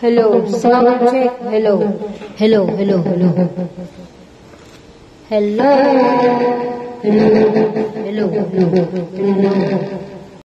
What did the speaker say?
Hello, sound check. Hello, hello, hello, hello. Hello, hello, hello, hello.